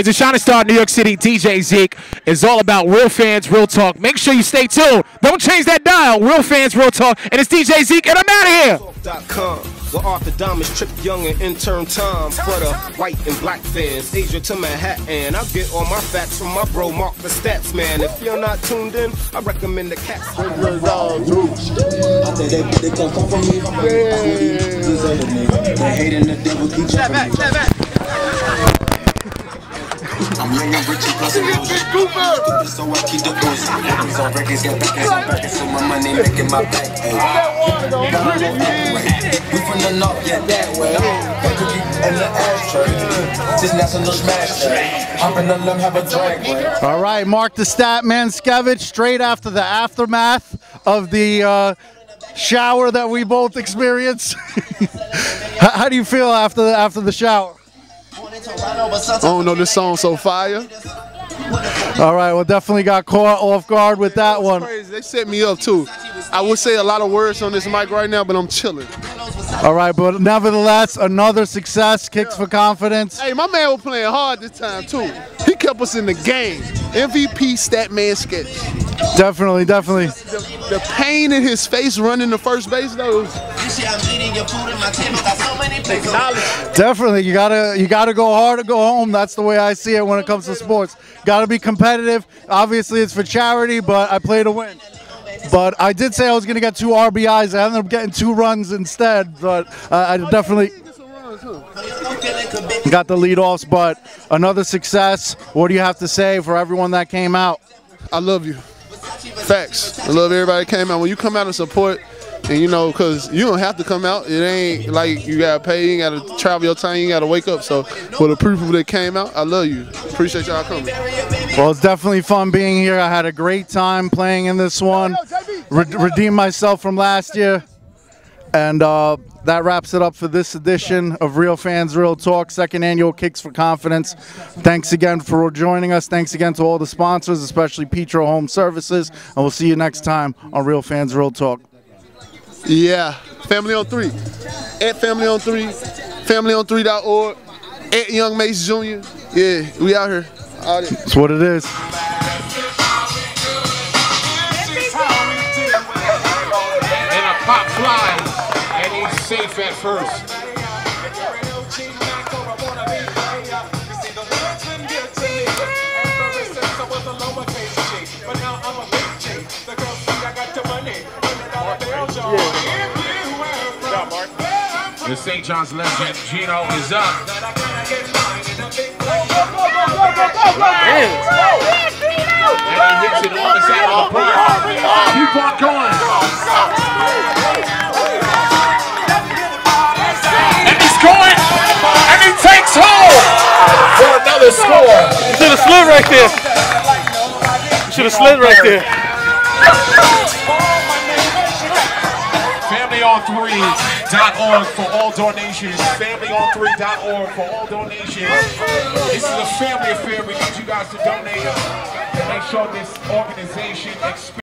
It's a shining star, New York City. DJ Zeke is all about real fans, real talk. Make sure you stay tuned. Don't change that dial. Real fans, real talk. And it's DJ Zeke, and I'm out of here. Com, where Arthur Diamonds, Trip Young, and intern Tom for the uh, white and black fans. Asia to Manhattan. I get all my facts from my bro Mark the Stats Man. If you're not tuned in, I recommend the cats. I think they, they gon' come from me. These other niggas. They hating the devil, keep jumping me. I'm young and rich and plus I'm Stupid, so I keep the voice. Records on records, got backers on backers, so my money making my back. Hey. We from the north, yeah, that way. Bakery and the ashtray. This national smash. Hop in the limb, have a drag. Way. All right, Mark the Stat Man Skevich, straight after the aftermath of the uh, shower that we both experienced. how, how do you feel after the, after the shower? Oh, I don't know this song so fire. All right, well, definitely got caught off guard with that one. Crazy. They set me up too. I would say a lot of words on this mic right now, but I'm chilling. All right, but nevertheless, another success, kicks for confidence. Hey, my man was playing hard this time too. He kept us in the game. MVP stat man sketch. Definitely, definitely. The, the pain in his face running the first base though. Definitely, you gotta you gotta go hard or go home. That's the way I see it when it comes to sports. Got to be competitive. Obviously, it's for charity, but I play to win. But I did say I was gonna get two RBIs. I ended up getting two runs instead. But uh, I definitely got the leadoffs. But another success. What do you have to say for everyone that came out? I love you. Facts. I love everybody came out. When you come out and support, and you know, cause you don't have to come out. It ain't like you gotta pay, you gotta travel your time, you gotta wake up. So for the people that came out, I love you. Appreciate y'all coming. Well, it's definitely fun being here. I had a great time playing in this one. Re- redeemed myself from last year. And uh, that wraps it up for this edition of Real Fans, Real Talk, second annual Kicks for Confidence. Thanks again for joining us. Thanks again to all the sponsors, especially Petro Home Services. And we'll see you next time on Real Fans, Real Talk. Yeah, Family on Three. At Family on Three, FamilyOn3.org, at Young Mace Jr. Yeah, we out here. That. That's what it is. Safe at first. The St. John's legend Gino is up. Another score. You should have slid right there. You should have slid right there. FamilyOn3.org for all donations. FamilyOn3.org for all donations. This is a family affair. We need you guys to donate. to Make sure this organization experience.